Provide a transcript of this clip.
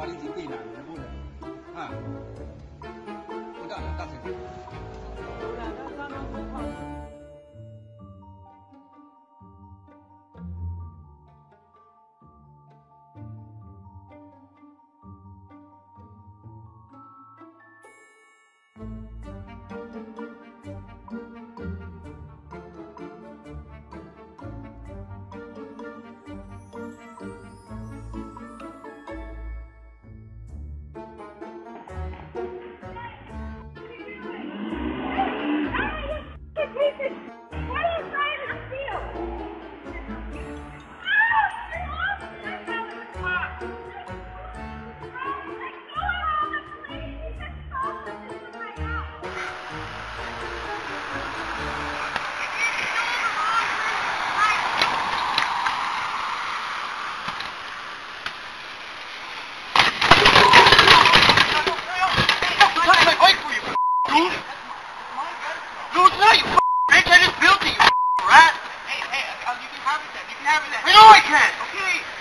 Paling sini, nah. Okay.